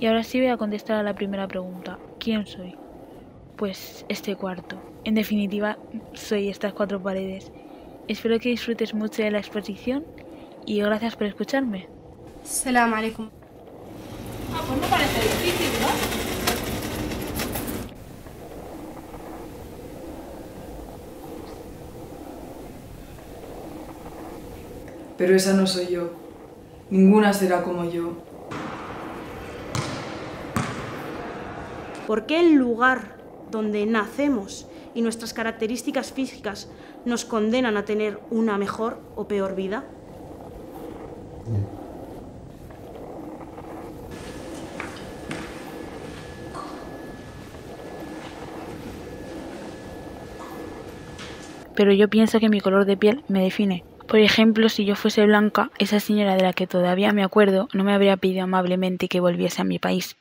Y ahora sí voy a contestar a la primera pregunta. ¿Quién soy? Pues este cuarto. En definitiva, soy estas cuatro paredes. Espero que disfrutes mucho de la exposición y gracias por escucharme. Salam alaikum. Ah, pues no parece difícil, ¿no? Pero esa no soy yo. Ninguna será como yo. ¿Por qué el lugar donde nacemos y nuestras características físicas nos condenan a tener una mejor o peor vida? Pero yo pienso que mi color de piel me define. Por ejemplo, si yo fuese blanca, esa señora de la que todavía me acuerdo no me habría pedido amablemente que volviese a mi país.